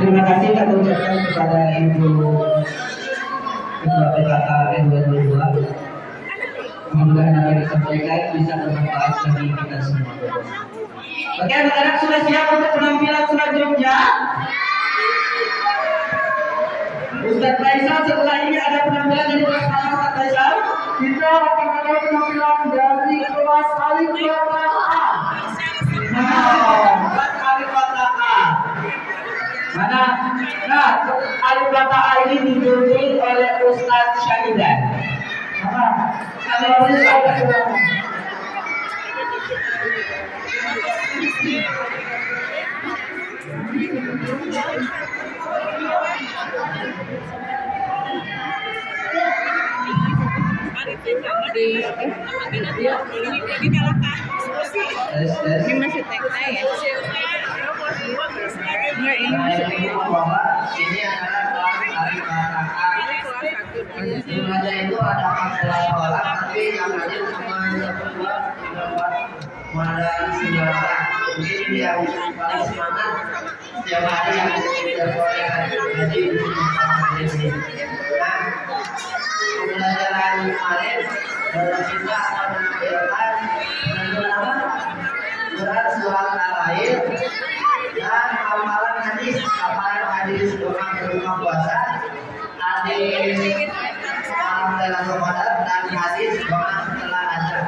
Terima kasih kami ucapkan kepada Ibu Ketua PKK RW 22. Mudah-mudahan yang disampaikan bisa bermanfaat bagi kita semua. Oke, anak-anak sudah siap untuk penampilan selanjutnya? Ustaz Faisal setelah ini ada penampilan dari Ustaz Faisal? Kita Ustaz Syahidan. Nah, Kalau tes. Ini masih TK ya? Enggak, ini masih ini adalah. Jumlahnya itu ada 14 orang, tapi yang yang semangat hari yang kita sore haji di sini. Pembelajaran kemarin eh, kita akan bagaimana surat surat al-air dan amalan hadis amalan hadis doa berbuka puasa hadis malam dalam Ramadan dan hadis doa setelah azan.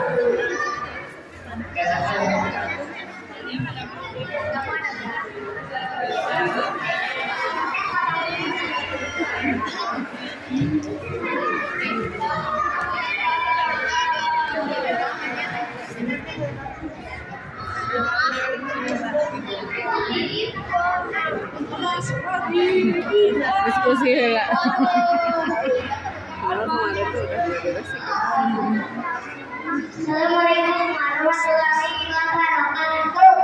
Oke, satu. Diskusi ya. Assalamualaikum warahmatullahi wabarakatuh.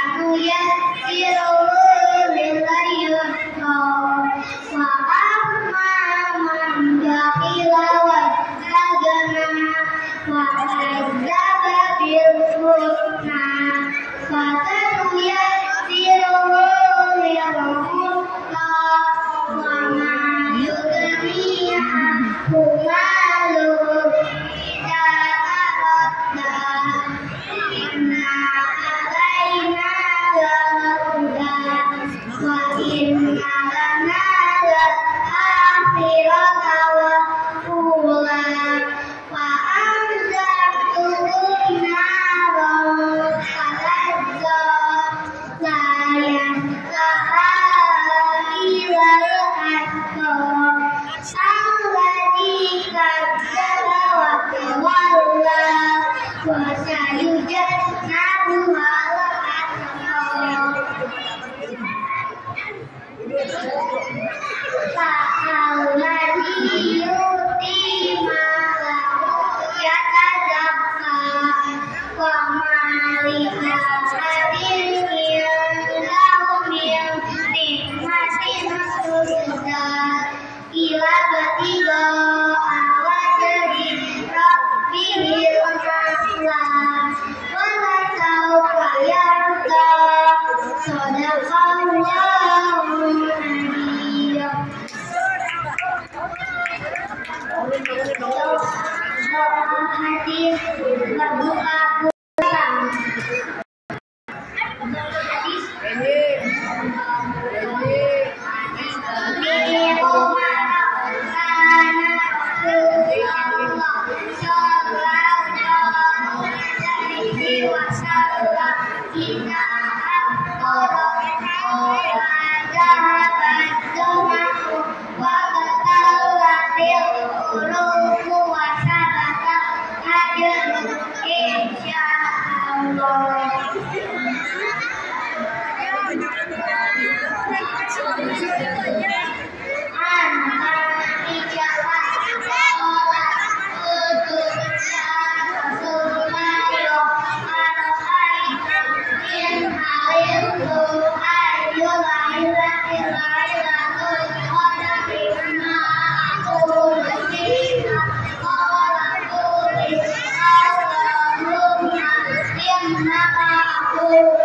Wa sanuyassiruhu lil wa Tak tahu lagi. 好，你。妈妈